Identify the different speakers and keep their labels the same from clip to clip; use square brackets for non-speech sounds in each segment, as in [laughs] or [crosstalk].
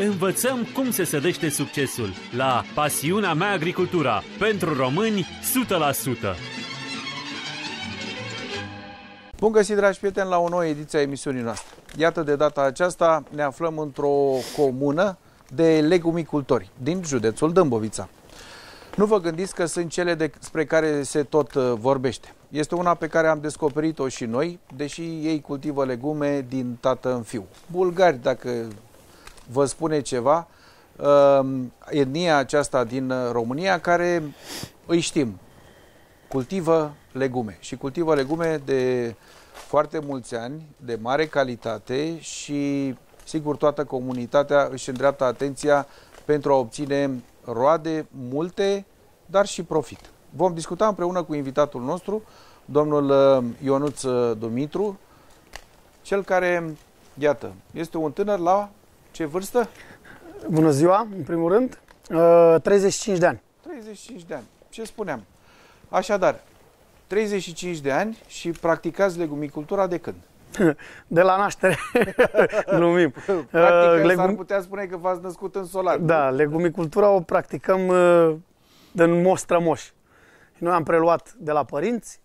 Speaker 1: învățăm cum se sădește succesul la Pasiunea mea agricultura. Pentru români, 100%.
Speaker 2: Bun găsit, dragi prieteni, la o nouă ediție a emisiunii noastre. Iată, de data aceasta ne aflăm într-o comună de legumicultori din județul Dâmbovița. Nu vă gândiți că sunt cele despre care se tot uh, vorbește. Este una pe care am descoperit-o și noi, deși ei cultivă legume din tată în fiu. Bulgari, dacă vă spune ceva, uh, etnia aceasta din România care îi știm, cultivă legume și cultivă legume de foarte mulți ani, de mare calitate și sigur toată comunitatea își îndreaptă atenția pentru a obține roade multe, dar și profit. Vom discuta împreună cu invitatul nostru, domnul uh, Ionuț uh, Dumitru, cel care, iată, este un tânăr la ce vârstă?
Speaker 3: Bună ziua, în primul rând. 35 uh, de ani.
Speaker 2: 35 de ani. Ce spuneam? Așadar, 35 de ani și practicați legumicultura de când? [laughs]
Speaker 3: De la naștere. [laughs] Glumim. [laughs]
Speaker 2: Practic, uh, s-ar putea spune că v-ați născut în solar.
Speaker 3: Da, nu? legumicultura o practicăm uh, din moș Noi am preluat de la părinți.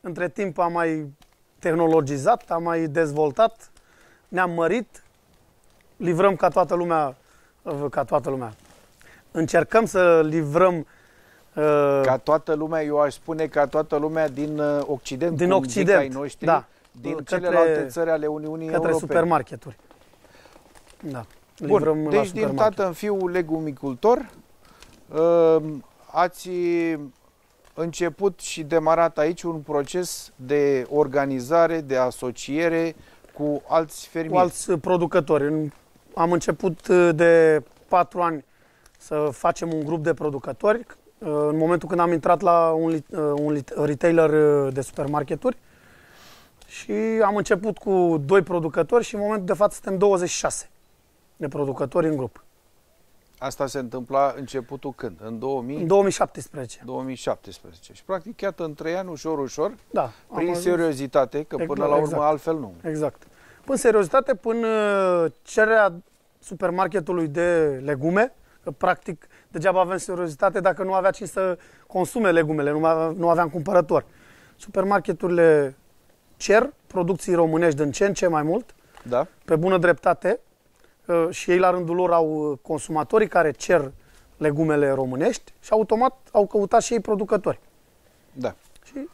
Speaker 3: Între timp am mai tehnologizat, am mai dezvoltat, ne-am mărit, livrăm ca toată lumea, uh, ca toată lumea. Încercăm să livrăm
Speaker 2: uh, ca toată lumea, eu aș spune ca toată lumea din uh, Occident,
Speaker 3: din Occident, ai
Speaker 2: noștri,
Speaker 3: da
Speaker 2: din către, celelalte țări ale Uniunii
Speaker 3: către
Speaker 2: Europene.
Speaker 3: supermarketuri. Da.
Speaker 2: Bun, deci din tată în fiu legumicultor, uh, ați început și demarat aici un proces de organizare, de asociere cu alți fermieri.
Speaker 3: Cu alți producători. Am început uh, de patru ani să facem un grup de producători. Uh, în momentul când am intrat la un, un retailer de supermarketuri, și am început cu doi producători și în momentul de față suntem 26 de producători în grup.
Speaker 2: Asta se întâmpla începutul când? În 2000?
Speaker 3: În 2017.
Speaker 2: 2017. Și practic, iată, în trei ani, ușor, ușor,
Speaker 3: da,
Speaker 2: prin ajuns... seriozitate, că exact, până la urmă exact. altfel nu.
Speaker 3: Exact. Până seriozitate, până cererea supermarketului de legume, că practic degeaba avem seriozitate dacă nu avea cine să consume legumele, nu, avea, nu aveam cumpărător. Supermarketurile cer producții românești din ce în ce mai mult,
Speaker 2: da.
Speaker 3: pe bună dreptate, uh, și ei la rândul lor au uh, consumatorii care cer legumele românești și automat au căutat și ei producători.
Speaker 2: Da.
Speaker 3: Și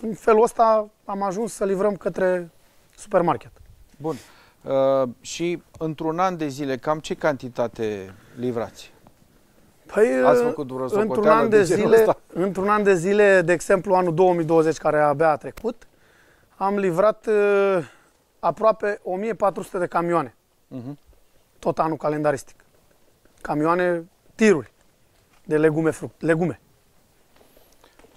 Speaker 3: în felul ăsta am ajuns să livrăm către supermarket.
Speaker 2: Bun. Uh, și într-un an de zile, cam ce cantitate livrați?
Speaker 3: Păi, Ați făcut într-un an de, de zile, într-un an de zile, de exemplu, anul 2020 care abia a trecut, am livrat uh, aproape 1400 de camioane. Uh-huh. Tot anul calendaristic. Camioane, tiruri de legume, fruct, legume.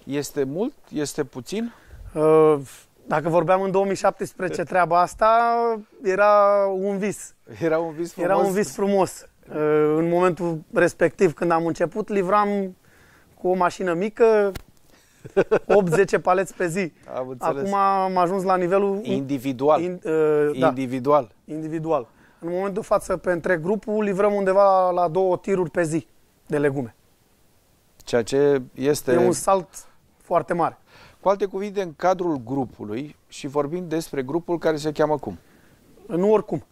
Speaker 2: Este mult? Este puțin?
Speaker 3: Uh, dacă vorbeam în 2017 [laughs] treaba asta, era un vis.
Speaker 2: Era un vis frumos?
Speaker 3: Era un vis frumos. Uh, în momentul respectiv, când am început, livram cu o mașină mică, [laughs] 8-10 paleți pe zi.
Speaker 2: Am
Speaker 3: Acum am ajuns la nivelul...
Speaker 2: Individual. In, uh, individual.
Speaker 3: Da, individual. În momentul de față, pe întreg grupul, livrăm undeva la două tiruri pe zi de legume.
Speaker 2: Ceea ce este...
Speaker 3: E un salt foarte mare.
Speaker 2: Cu alte cuvinte, în cadrul grupului și vorbim despre grupul care se cheamă cum?
Speaker 3: Nu oricum.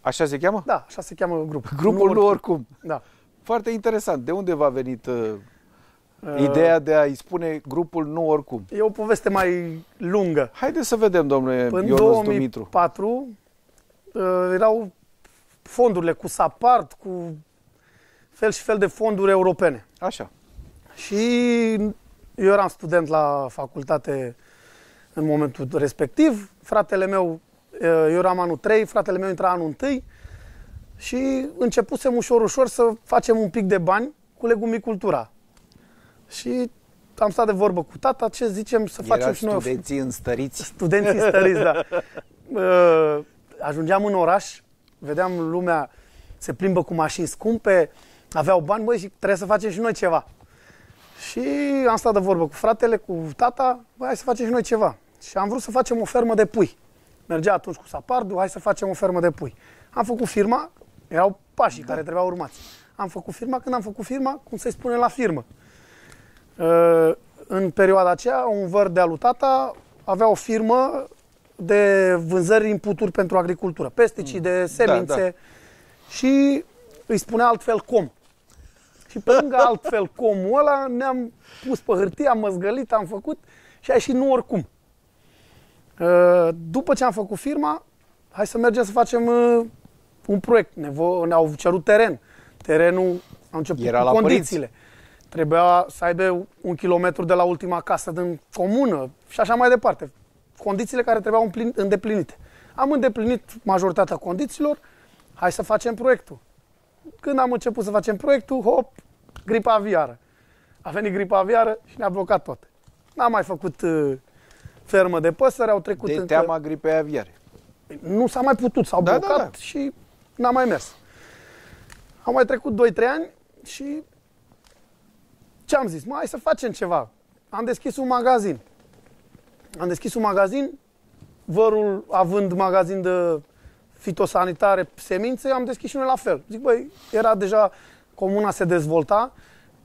Speaker 2: Așa se cheamă?
Speaker 3: Da, așa se cheamă grupul.
Speaker 2: Grupul nu oricum. Nu oricum.
Speaker 3: Da.
Speaker 2: Foarte interesant. De unde v-a venit uh, Uh, Ideea de a-i spune grupul nu oricum.
Speaker 3: E o poveste mai lungă.
Speaker 2: Haideți să vedem, domnule
Speaker 3: În
Speaker 2: Ionuț
Speaker 3: 2004 uh, erau fondurile cu SAPART, cu fel și fel de fonduri europene.
Speaker 2: Așa.
Speaker 3: Și eu eram student la facultate în momentul respectiv. Fratele meu, uh, eu eram anul 3, fratele meu intra anul 1 și începusem ușor, ușor să facem un pic de bani cu legumicultura. Și am stat de vorbă cu tata, ce zicem să Era facem și noi.
Speaker 2: studenții înstăriți.
Speaker 3: Studenții înstăriți, da. [laughs] Uh, ajungeam în oraș, vedeam lumea se plimbă cu mașini scumpe, aveau bani, băi, și trebuie să facem și noi ceva. Și am stat de vorbă cu fratele, cu tata, băi, hai să facem și noi ceva. Și am vrut să facem o fermă de pui. Mergea atunci cu Sapardu, hai să facem o fermă de pui. Am făcut firma, Erau pașii da. care trebuiau urmați. Am făcut firma, când am făcut firma, cum se spune la firmă. Uh, în perioada aceea, un văr de alutata avea o firmă de vânzări inputuri pentru agricultură, pesticide, semințe da, da. și îi spunea altfel com. Și pe lângă altfel comul ăla ne-am pus pe hârtie, am măzgălit, am făcut și a ieșit nu oricum. Uh, după ce am făcut firma, hai să mergem să facem uh, un proiect. Ne-au cerut teren. Terenul, am început
Speaker 2: Era
Speaker 3: cu condițiile. Părinți. Trebuia să aibă un kilometru de la ultima casă din comună și așa mai departe. Condițiile care trebuiau îndeplinite. Am îndeplinit majoritatea condițiilor, hai să facem proiectul. Când am început să facem proiectul, hop, gripa aviară. A venit gripa aviară și ne-a blocat tot. N-am mai făcut uh, fermă de păsări, au trecut
Speaker 2: de
Speaker 3: încă...
Speaker 2: teama gripei aviare.
Speaker 3: Nu s-a mai putut, s-au da, blocat da, da. și n-a mai mers. Au mai trecut 2-3 ani și ce am zis? Mă, hai să facem ceva. Am deschis un magazin. Am deschis un magazin, vărul având magazin de fitosanitare, semințe, am deschis și noi la fel. Zic, băi, era deja, comuna se dezvolta,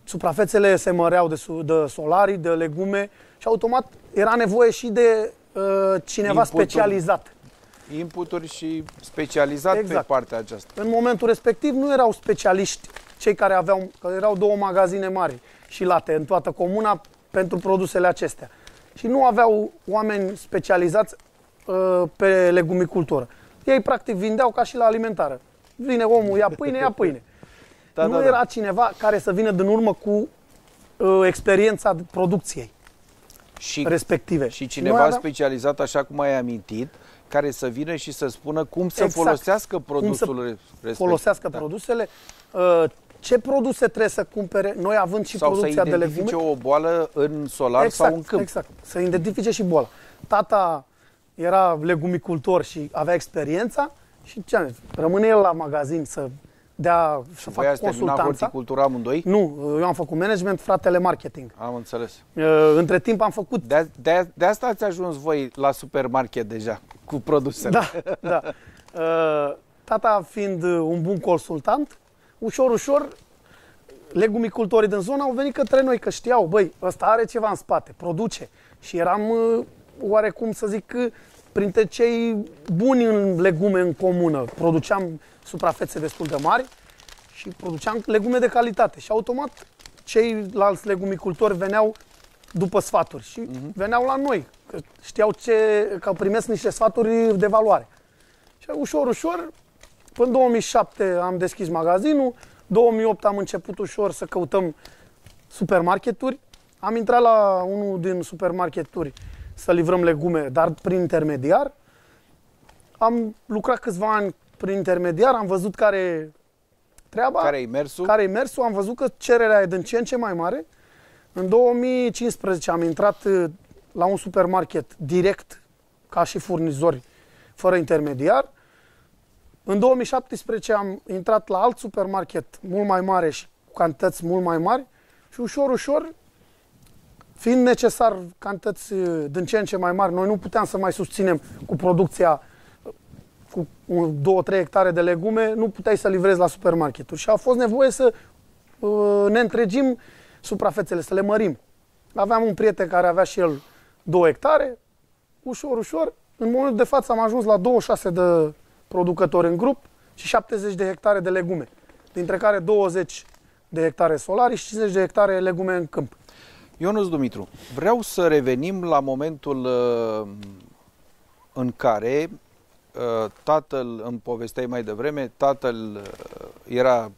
Speaker 3: suprafețele se măreau de, de solarii, de legume și automat era nevoie și de uh, cineva Inputul, specializat.
Speaker 2: Inputuri și specializat exact. pe partea aceasta.
Speaker 3: În momentul respectiv nu erau specialiști cei care aveau, că erau două magazine mari și late în toată comuna pentru produsele acestea. Și nu aveau oameni specializați uh, pe legumicultură. Ei practic vindeau ca și la alimentară. Vine omul, ia pâine, ia pâine. [laughs] Da, nu da, era da. cineva care să vină din urmă cu uh, experiența producției și, respective.
Speaker 2: Și cineva aveam... specializat, așa cum ai amintit, care să vină și să spună cum să exact. folosească produsul cum să respectiv.
Speaker 3: folosească da. produsele, uh, ce produse trebuie să cumpere, noi având și
Speaker 2: sau
Speaker 3: producția de legume.
Speaker 2: Sau să o boală în solar
Speaker 3: exact,
Speaker 2: sau în câmp.
Speaker 3: Exact, să identifice și boala. Tata era legumicultor și avea experiența și ce rămâne el la magazin să dea, să facă consultanța.
Speaker 2: horticultura amândoi?
Speaker 3: Nu, eu am făcut management, fratele marketing.
Speaker 2: Am înțeles.
Speaker 3: Uh, între timp am făcut...
Speaker 2: De, de, de asta ați ajuns voi la supermarket deja, cu produsele.
Speaker 3: Da, da. Uh, tata fiind un bun consultant, ușor, ușor, legumicultorii din zonă au venit către noi, că știau, băi, ăsta are ceva în spate, produce. Și eram uh, oarecum să zic printre cei buni în legume în comună. Produceam suprafețe destul de mari și produceam legume de calitate. Și automat ceilalți legumicultori veneau după sfaturi și uh-huh. veneau la noi, că știau ce, că primesc niște sfaturi de valoare. Și ușor, ușor, până 2007 am deschis magazinul, 2008 am început ușor să căutăm supermarketuri. Am intrat la unul din supermarketuri să livrăm legume, dar prin intermediar. Am lucrat câțiva ani prin intermediar, am văzut care treaba.
Speaker 2: Care e mersul?
Speaker 3: Care e mersul, am văzut că cererea e din ce în ce mai mare. În 2015 am intrat uh, la un supermarket direct, ca și furnizori, fără intermediar. În 2017 am intrat la alt supermarket mult mai mare și cu cantități mult mai mari și ușor, ușor Fiind necesar cantități uh, din ce în ce mai mari, noi nu puteam să mai susținem cu producția uh, cu 2-3 hectare de legume, nu puteai să livrezi la supermarketuri. Și a fost nevoie să uh, ne întregim suprafețele, să le mărim. Aveam un prieten care avea și el 2 hectare, ușor, ușor. În momentul de față am ajuns la 26 de producători în grup și 70 de hectare de legume, dintre care 20 de hectare solari și 50 de hectare legume în câmp.
Speaker 2: Ionuț Dumitru, vreau să revenim la momentul uh, în care uh, tatăl, îmi povesteai mai devreme, tatăl uh, era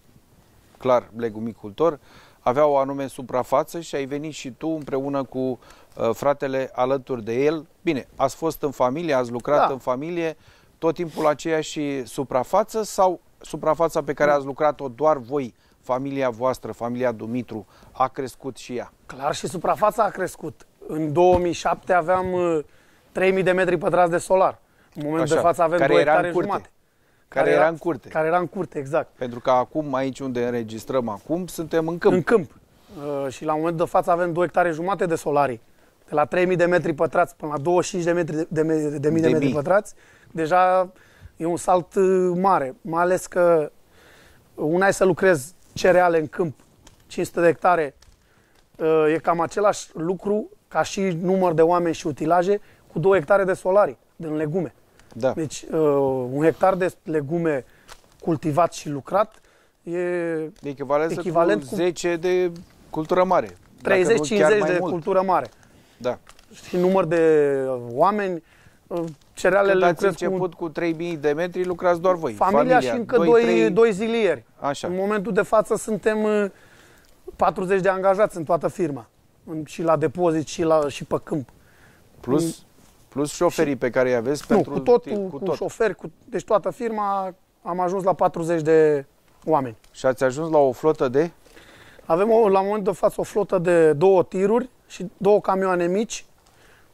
Speaker 2: clar legumicultor, avea o anume suprafață și ai venit și tu împreună cu uh, fratele alături de el. Bine, ați fost în familie, ați lucrat da. în familie, tot timpul aceeași suprafață sau suprafața pe care ați lucrat-o doar voi familia voastră, familia Dumitru, a crescut și ea?
Speaker 3: Clar și suprafața a crescut. În 2007 aveam 3000 uh, de metri pătrați de solar. În momentul Așa, de față avem care 2 hectare
Speaker 2: jumate.
Speaker 3: Care,
Speaker 2: care era în curte.
Speaker 3: Care era în curte, exact.
Speaker 2: Pentru că acum, aici unde înregistrăm acum, suntem în câmp.
Speaker 3: În câmp. Uh, și la momentul de față avem 2 hectare jumate de solarii. De la 3000 de metri pătrați până la 25 de metri de, de, de, de, mii de metri pătrați, deja e un salt uh, mare. Mai ales că una e să lucrezi cereale în câmp, 500 de hectare, uh, e cam același lucru ca și număr de oameni și utilaje cu 2 hectare de solari din legume.
Speaker 2: Da.
Speaker 3: Deci uh, un hectar de legume cultivat și lucrat e
Speaker 2: Echivalează
Speaker 3: Echivalent
Speaker 2: cu
Speaker 3: cu
Speaker 2: 10 de cultură mare. Dacă nu
Speaker 3: 30-50
Speaker 2: chiar mai
Speaker 3: de
Speaker 2: mult.
Speaker 3: cultură mare.
Speaker 2: Da.
Speaker 3: Și număr de oameni, uh, cerealele
Speaker 2: Când ați
Speaker 3: lucrez cu
Speaker 2: început cu 3000 de metri, lucrați doar voi.
Speaker 3: familia, și încă
Speaker 2: doi,
Speaker 3: doi,
Speaker 2: trei-
Speaker 3: doi zilieri.
Speaker 2: Așa.
Speaker 3: În momentul de față suntem uh, 40 de angajați în toată firma. În- Și la depozit și, la, și pe câmp.
Speaker 2: Plus, plus șoferii pe care îi aveți
Speaker 3: Nu,
Speaker 2: pentru
Speaker 3: cu totul,
Speaker 2: cu,
Speaker 3: cu,
Speaker 2: tot.
Speaker 3: șoferi, cu, deci toată firma am ajuns la 40 de oameni.
Speaker 2: Și ați ajuns la o flotă de
Speaker 3: Avem o, la momentul de față o flotă de două tiruri și două camioane mici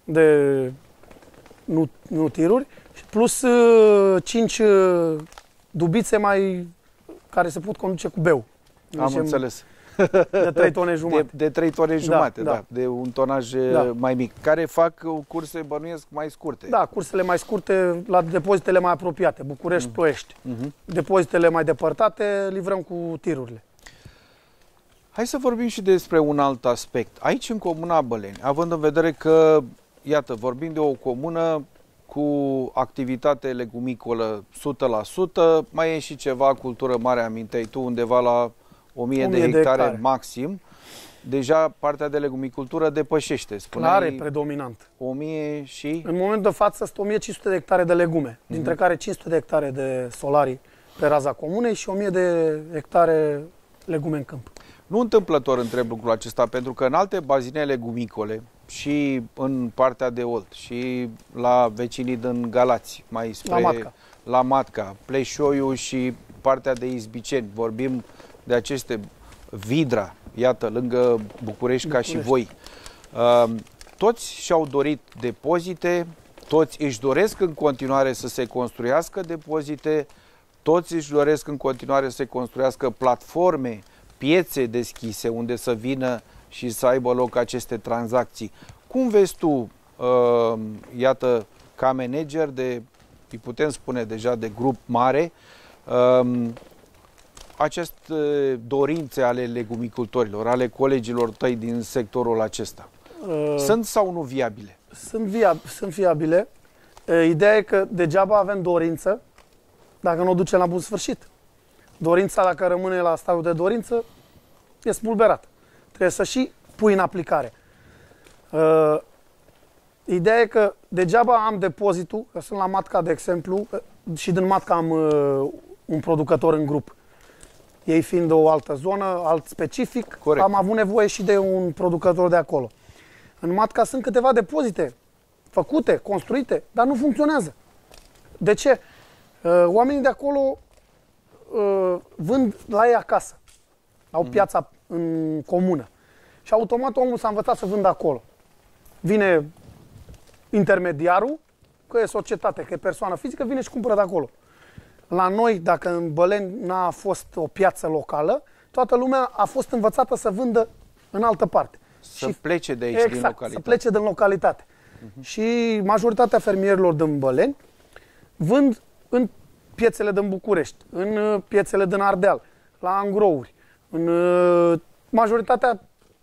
Speaker 3: de nu, nu tiruri și plus uh, cinci uh, dubițe mai care se pot conduce cu beu.
Speaker 2: am
Speaker 3: Zicem,
Speaker 2: înțeles.
Speaker 3: De 3 tone jumate.
Speaker 2: De, de 3 tone jumate, da,
Speaker 3: da.
Speaker 2: de un tonaj
Speaker 3: Da.
Speaker 2: da. mai mic, care fac uh, curse bănuiesc mai scurte.
Speaker 3: Da, cursele mai scurte la depozitele mai apropiate, București,
Speaker 2: Mm.
Speaker 3: Ploiești.
Speaker 2: Mhm.
Speaker 3: Depozitele mai depărtate livrăm cu tirurile.
Speaker 2: Hai să vorbim și despre un alt aspect. Aici, în comuna Băleni, având în vedere că, iată, vorbim de o comună cu activitate legumicolă 100%, mai e și ceva cultură mare, aminteai tu, undeva la 1000 de
Speaker 3: 1000 de
Speaker 2: hectare,
Speaker 3: hectare.
Speaker 2: maxim. Deja partea de legumicultură depășește,
Speaker 3: Clar e
Speaker 2: spuneai
Speaker 3: predominant.
Speaker 2: 1000 și...
Speaker 3: În momentul de față sunt 1500 de hectare de legume,
Speaker 2: Mhm.
Speaker 3: dintre care 500 de hectare de solari pe raza comunei și 1000 de hectare legume în câmp.
Speaker 2: Nu întâmplător întreb lucrul acesta, pentru că în alte bazine legumicole și în partea de Olt și la vecinii din Galați, mai spre
Speaker 3: La Matca.
Speaker 2: la Matca, Pleșoiu și partea de Izbiceni, vorbim de aceste Vidra, iată, lângă București, ca și voi.
Speaker 3: București.
Speaker 2: Uh, toți și-au dorit depozite, toți își doresc în continuare să se construiască depozite, toți își doresc în continuare să se construiască platforme, piețe deschise unde să vină și să aibă loc aceste tranzacții. Cum vezi tu, uh, iată, ca manager de, îi putem spune deja, de grup mare, uh, aceste dorințe ale legumicultorilor, ale colegilor tăi din sectorul acesta?
Speaker 3: Uh,
Speaker 2: Sunt sau nu viabile?
Speaker 3: sunt, via, sunt fiabile. Uh, Ideea e că degeaba avem dorință dacă nu o ducem la bun sfârșit. Dorința, dacă rămâne la stadiul de dorință, e spulberat. Trebuie să și pui în aplicare. Uh, Ideea e că degeaba am depozitul, că sunt la Matca, de exemplu, uh, și din Matca am uh, un producător în grup. Ei fiind o altă zonă, alt specific,
Speaker 2: Corect.
Speaker 3: am avut nevoie și de un producător de acolo. În Matca sunt câteva depozite făcute, construite, dar nu funcționează. De ce? Uh, Oamenii de acolo uh, vând la ei acasă. Au piața în comună. Și automat omul s-a învățat să vândă acolo. Vine intermediarul, că e societate, că e persoană fizică, vine și cumpără de acolo. La noi, dacă în Băleni n-a fost o piață locală, toată lumea a fost învățată să vândă în altă parte.
Speaker 2: Să plece de aici, din
Speaker 3: exact,
Speaker 2: localitate.
Speaker 3: să plece din localitate. Și majoritatea fermierilor din Băleni vând în piețele din București, în uh, piețele din Ardeal, la angrouri, în uh, majoritatea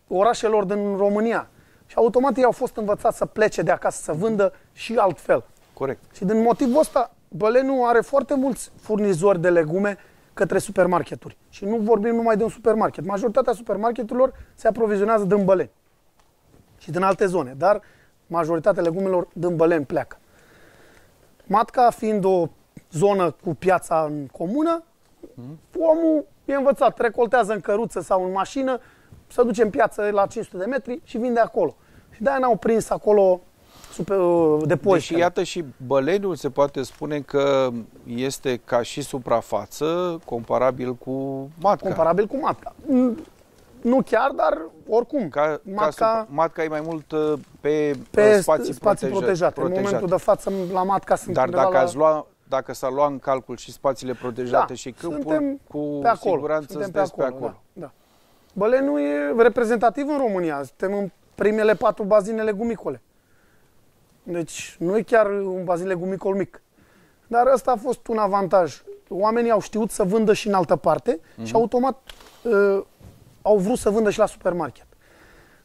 Speaker 3: orașelor din România. Și automat ei au fost învățați să plece de acasă, să vândă și altfel.
Speaker 2: Corect.
Speaker 3: Și din motivul ăsta, Băleniu are foarte mulți furnizori de legume către supermarketuri. Și nu vorbim numai de un supermarket. Majoritatea supermarketurilor se aprovizionează din Băleni și din alte zone, dar majoritatea legumelor din Băleni pleacă. Matca fiind o zonă cu piața în comună, omul e învățat, recoltează în căruță sau în mașină, să duce în piață la 500 de metri și vinde acolo. Și de-aia n-au prins acolo super, depozitele.
Speaker 2: Deși iată și Băleniul se poate spune că este ca și suprafață comparabil cu Matca.
Speaker 3: comparabil cu matca. Mm, Nu chiar, dar oricum.
Speaker 2: Ca, ca
Speaker 3: matca
Speaker 2: sup- matca e mai mult uh, pe,
Speaker 3: pe
Speaker 2: uh,
Speaker 3: spații,
Speaker 2: spații,
Speaker 3: spații protejate.
Speaker 2: protejate.
Speaker 3: În momentul de față, la matca sunt
Speaker 2: Dar
Speaker 3: undeva
Speaker 2: dacă,
Speaker 3: la...
Speaker 2: ați lua, dacă s-ar lua în calcul și spațiile protejate
Speaker 3: Da,
Speaker 2: și câmpul,
Speaker 3: suntem
Speaker 2: cu
Speaker 3: pe acolo.
Speaker 2: siguranță
Speaker 3: suntem
Speaker 2: sunteți pe acolo.
Speaker 3: Da, da. Băleniu e reprezentativ în România. Suntem în primele patru bazine legumicole. Deci nu e chiar un bazin legumicol mic. Dar ăsta a fost un avantaj. oamenii au știut să vândă și în altă parte mm-hmm. și automat uh, au vrut să vândă și la supermarket.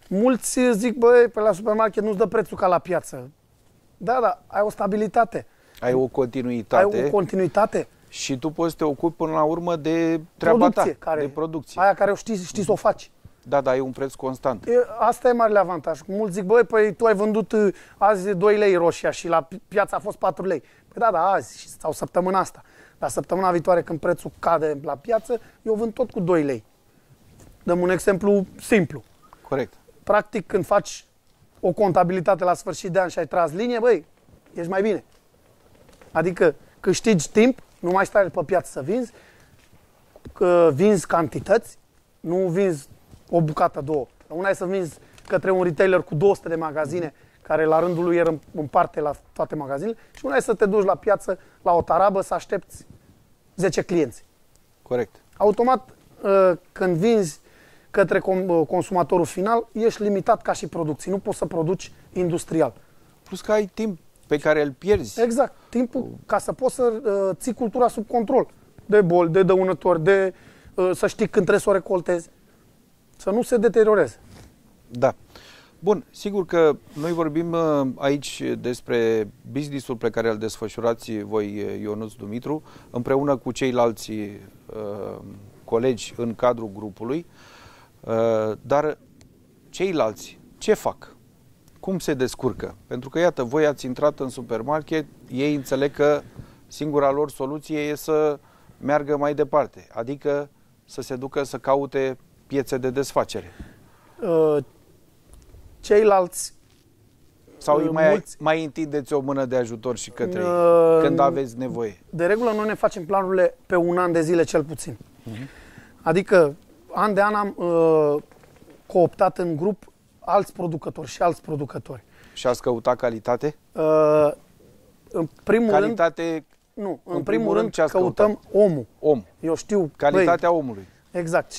Speaker 3: Mulți zic, băi, pe la supermarket nu-ți dă prețul ca la piață. Da, da, ai o stabilitate.
Speaker 2: Ai o continuitate.
Speaker 3: Ai o continuitate.
Speaker 2: Și tu poți să te ocupi până la urmă de treaba
Speaker 3: producție,
Speaker 2: ta,
Speaker 3: care,
Speaker 2: de producție.
Speaker 3: Aia care o știi, știi să o faci.
Speaker 2: Da, da, ai un preț constant.
Speaker 3: E, asta e marele avantaj. Mulți zic, băi, păi tu ai vândut uh, azi 2 lei roșia și la piața a fost 4 lei. Păi da, da, azi sau săptămâna asta. Dar săptămâna viitoare când prețul cade la piață, eu vând tot cu 2 lei. Dăm un exemplu simplu.
Speaker 2: Corect.
Speaker 3: Practic, când faci o contabilitate la sfârșit de an și ai tras linie, băi, ești mai bine. Adică câștigi timp, nu mai stai pe piață să vinzi, că vinzi cantități, nu vinzi o bucată, două. Una e să vinzi către un retailer cu 200 de magazine, care la rândul lui în împarte la toate magazinele, și una e să te duci la piață, la o tarabă, să aștepți 10 clienți.
Speaker 2: Corect.
Speaker 3: Automat, ă, când vinzi către ă, consumatorul final, ești limitat ca și producții. Nu poți să produci industrial.
Speaker 2: Plus că ai timp pe care îl pierzi.
Speaker 3: Exact. Timpul ca să poți să uh, ții cultura sub control. De boli, de dăunători, de uh, să știi când trebuie să o recoltezi. Să nu se deterioreze.
Speaker 2: Da. Bun, sigur că noi vorbim uh, aici despre businessul pe care îl desfășurați voi, Ionuț Dumitru, împreună cu ceilalți uh, colegi în cadrul grupului, uh, dar ceilalți ce fac? cum se descurcă? Pentru că, iată, voi ați intrat în supermarket, ei înțeleg că singura lor soluție e să meargă mai departe, adică să se ducă să caute piețe de desfacere. Uh,
Speaker 3: ceilalți
Speaker 2: sau uh, mai, mulți... mai întindeți o mână de ajutor și către uh, ei, când aveți nevoie?
Speaker 3: De regulă noi ne facem planurile pe un an de zile cel puțin. Uh-huh. Adică an de an am uh, cooptat în grup alți producători și alți producători.
Speaker 2: Și ați căutat calitate?
Speaker 3: Uh, în primul
Speaker 2: calitate,
Speaker 3: rând... Nu, în, în primul, primul rând ce căutăm căutat? omul.
Speaker 2: Om.
Speaker 3: Eu știu...
Speaker 2: Calitatea băi, omului.
Speaker 3: Exact.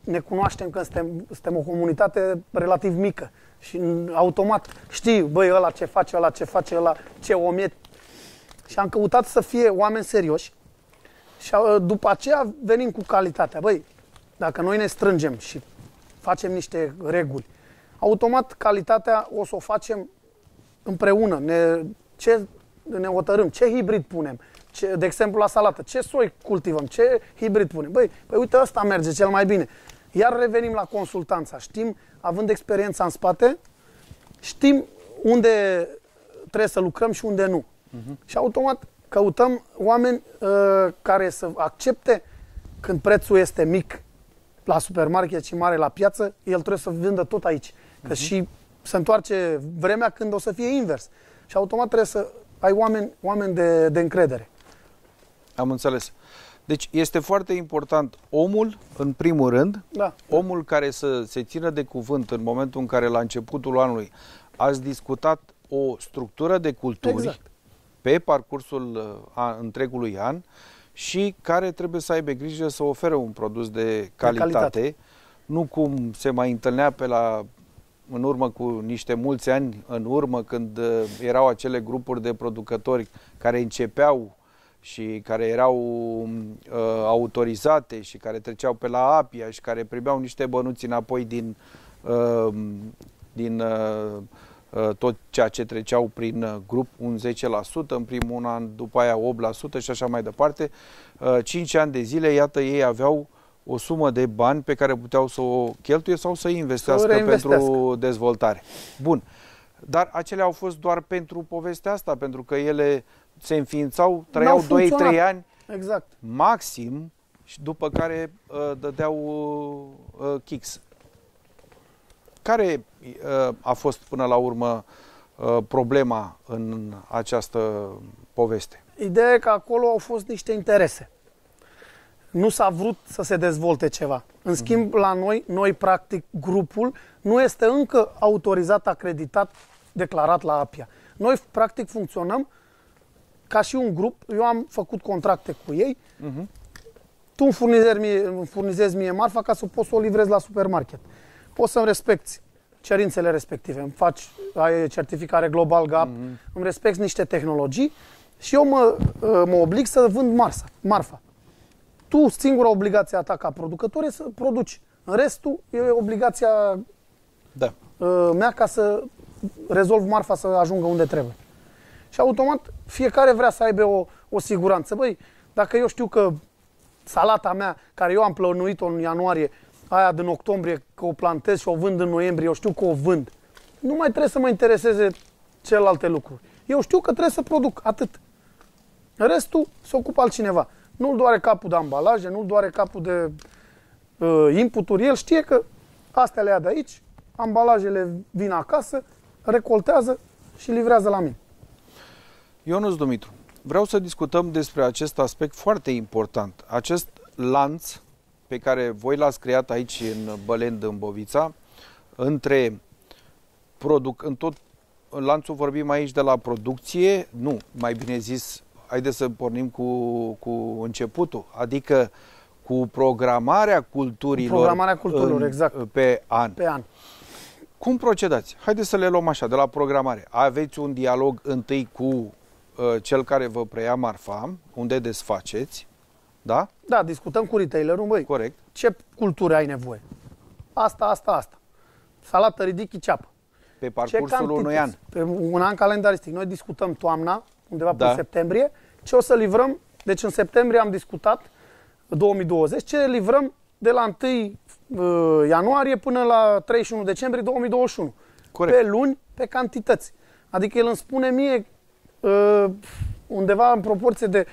Speaker 3: Ne cunoaștem că suntem, suntem o comunitate relativ mică. Și automat știi, băi, ăla ce face, ăla ce face, ăla ce om e. Și am căutat să fie oameni serioși. Și uh, după aceea venim cu calitatea. Băi, dacă noi ne strângem și facem niște reguli automat calitatea o să o facem împreună. Ne, ce ne hotărâm, ce hibrid punem, ce, de exemplu la salată, ce soi cultivăm, ce hibrid punem. Băi, păi uite ăsta merge cel mai bine. Iar revenim la consultanța. Știm, având experiența în spate, știm unde trebuie să lucrăm și unde nu. Uh-huh. Și automat căutăm oameni uh, care să accepte când prețul este mic la supermarket și mare la piață, el trebuie să vândă tot aici. Că uh-huh. și se întoarce vremea când o să fie invers. Și automat trebuie să ai oameni, oameni de, de încredere.
Speaker 2: Am înțeles. Deci este foarte important omul, în primul rând,
Speaker 3: da.
Speaker 2: omul care să se țină de cuvânt în momentul în care la începutul anului ați discutat o structură de culturi exact. pe parcursul uh, a, întregului an și care trebuie să aibă grijă să ofere un produs de calitate, de calitate. nu cum se mai întâlnea pe la în urmă cu niște mulți ani în urmă, când uh, erau acele grupuri de producători care începeau și care erau uh, autorizate și care treceau pe la APIA și care primeau niște bănuți înapoi din, uh, din uh, uh, tot ceea ce treceau prin uh, grup, un 10%, în primul an, după aia 8% și așa mai departe. Uh, 5 ani de zile, iată, ei aveau o sumă de bani pe care puteau să o cheltuie sau să investească să pentru dezvoltare. Bun. Dar acelea au fost doar pentru povestea asta, pentru că ele se înființau, trăiau 2-3 ani
Speaker 3: exact.
Speaker 2: maxim și după care uh, dădeau uh, uh, kicks. Care uh, a fost până la urmă uh, problema în această poveste?
Speaker 3: Ideea e că acolo au fost niște interese nu s-a vrut să se dezvolte ceva. În schimb, mhm. la noi, noi practic, grupul nu este încă autorizat, acreditat, declarat la APIA. Noi practic funcționăm ca și un grup. Eu am făcut contracte cu ei. Uh-huh. Tu îmi furnizezi, mie, îmi furnizezi mie marfa ca să poți să o livrezi la supermarket. Poți să-mi respecti cerințele respective. Îmi faci, ai certificare global GAP, uh-huh. îmi respecti niște tehnologii și eu mă, mă oblig să vând marsa, marfa. tu, singura obligație a ta ca producător e să produci. În restul e obligația
Speaker 2: Da.
Speaker 3: uh, mea ca să rezolv marfa să ajungă unde trebuie. Și automat fiecare vrea să aibă o, o siguranță. Băi, dacă eu știu că salata mea, care eu am plănuit-o în ianuarie, aia din octombrie, că o plantez și o vând în noiembrie, eu știu că o vând, nu mai trebuie să mă intereseze celelalte lucruri. Eu știu că trebuie să produc, atât. Restul se ocupă altcineva. Nu-l doare capul de ambalaje, nu-l doare capul de uh, inputuri. El știe că astea le ia de aici, ambalajele vin acasă, recoltează și livrează la mine.
Speaker 2: Ionuț Dumitru, vreau să discutăm despre acest aspect foarte important. Acest lanț pe care voi l-ați creat aici în Bălen Dâmbovița, între produc, în tot în lanțul vorbim aici de la producție, nu, mai bine zis, haideți să pornim cu, cu începutul, adică cu programarea culturilor,
Speaker 3: Cu programarea culturilor,
Speaker 2: în-
Speaker 3: exact.
Speaker 2: pe an.
Speaker 3: Pe an.
Speaker 2: Cum procedați? Haideți să le luăm așa, de la programare. Aveți un dialog întâi cu uh, cel care vă preia marfa, unde desfaceți, da?
Speaker 3: Da, discutăm cu retailerul, băi,
Speaker 2: Corect.
Speaker 3: ce culturi ai nevoie? Asta, asta, asta. Salată ridichi ceapă.
Speaker 2: Pe
Speaker 3: Ce
Speaker 2: parcursul unui an.
Speaker 3: Pe un an calendaristic. Noi discutăm toamna, undeva
Speaker 2: Da.
Speaker 3: pe septembrie, ce o să livrăm. Deci în septembrie am discutat 2020, ce livrăm de la 1 uh, ianuarie până la 31 decembrie 2021.
Speaker 2: Corect.
Speaker 3: Pe luni, pe cantități. Adică el îmi spune mie uh, undeva în proporție de 80-90%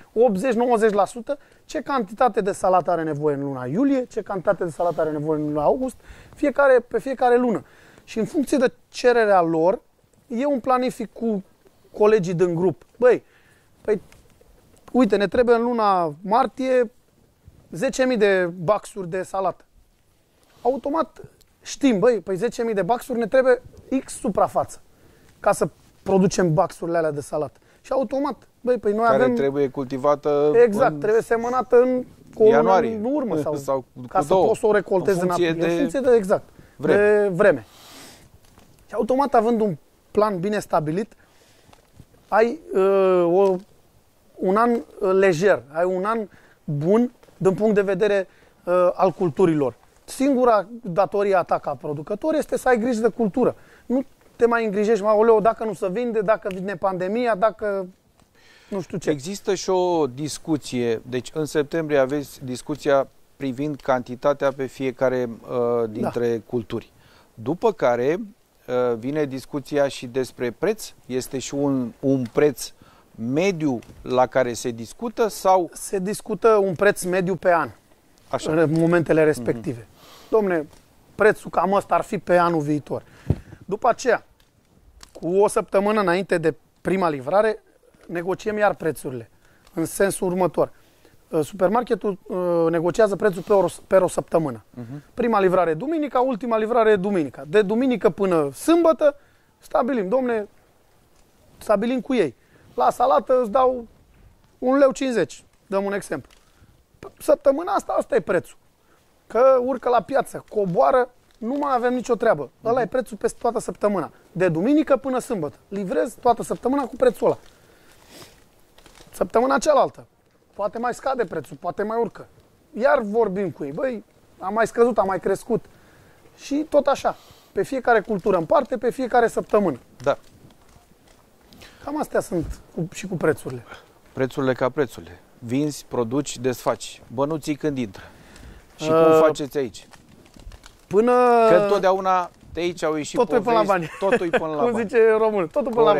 Speaker 3: ce cantitate de salată are nevoie în luna iulie, ce cantitate de salată are nevoie în luna august, fiecare, pe fiecare lună. Și în funcție de cererea lor, eu îmi planific cu colegii din grup. Băi, păi, uite, ne trebuie în luna martie 10.000 de baxuri de salată. Automat știm, băi, păi 10.000 de baxuri ne trebuie X suprafață ca să producem baxurile alea de salată. Și automat, băi, păi noi
Speaker 2: Care
Speaker 3: avem...
Speaker 2: trebuie cultivată
Speaker 3: Exact,
Speaker 2: în
Speaker 3: trebuie semănată în cu o lună
Speaker 2: ianuarie.
Speaker 3: în urmă sau, [laughs]
Speaker 2: Sau
Speaker 3: ca
Speaker 2: cu
Speaker 3: să
Speaker 2: două.
Speaker 3: poți să o recoltezi
Speaker 2: În
Speaker 3: în,
Speaker 2: funcție
Speaker 3: aprilie,
Speaker 2: de
Speaker 3: în funcție de exact,
Speaker 2: vreme.
Speaker 3: de vreme. Și automat având un plan bine stabilit, ai uh, o, un an uh, lejer, ai un an bun din punct de vedere uh, al culturilor. Singura datorie a ta ca producător este să ai grijă de cultură. Nu te mai îngrijești, mai oleo, dacă nu se vinde, dacă vine pandemia, dacă nu știu ce.
Speaker 2: Există și o discuție, deci în septembrie aveți discuția privind cantitatea pe fiecare uh, dintre da. culturi. După care uh, vine discuția și despre preț. Este și un, un preț mediu la care se discută sau
Speaker 3: Se discută un preț mediu pe an.
Speaker 2: așa?
Speaker 3: în momentele respective. Mm-hmm. Domne, prețul cam ăsta ar fi pe anul viitor. După aceea, cu o săptămână înainte de prima livrare, negociem iar prețurile. În sensul următor. Uh, Supermarketul uh, negociază prețul pe o, pe o săptămână. Uh-huh. Prima livrare duminica, ultima livrare duminica. De duminică până sâmbătă stabilim, domne, stabilim cu ei. La salată îți dau 1 leu 50, dăm un exemplu. Săptămâna asta, asta e prețul. Că urcă la piață, coboară, nu mai avem nicio treabă. Ăla e prețul peste toată săptămâna. De duminică până sâmbătă. Livrez toată săptămâna cu prețul ăla. Săptămâna cealaltă. Poate mai scade prețul, poate mai urcă. Iar vorbim cu ei. Băi, a mai scăzut, a mai crescut. Și tot așa. Pe fiecare cultură în parte, pe fiecare săptămână.
Speaker 2: Da.
Speaker 3: Cam astea sunt cu, și cu prețurile.
Speaker 2: Prețurile ca prețurile. Vinzi, produci, desfaci. Bănuții când intră. Și
Speaker 3: Uh,
Speaker 2: cum faceți aici?
Speaker 3: Până...
Speaker 2: Că întotdeauna de aici au ieșit
Speaker 3: Totul e până la
Speaker 2: povești,
Speaker 3: bani.
Speaker 2: Totul e până la [laughs]
Speaker 3: cum
Speaker 2: bani.
Speaker 3: zice românul, totul până la bani.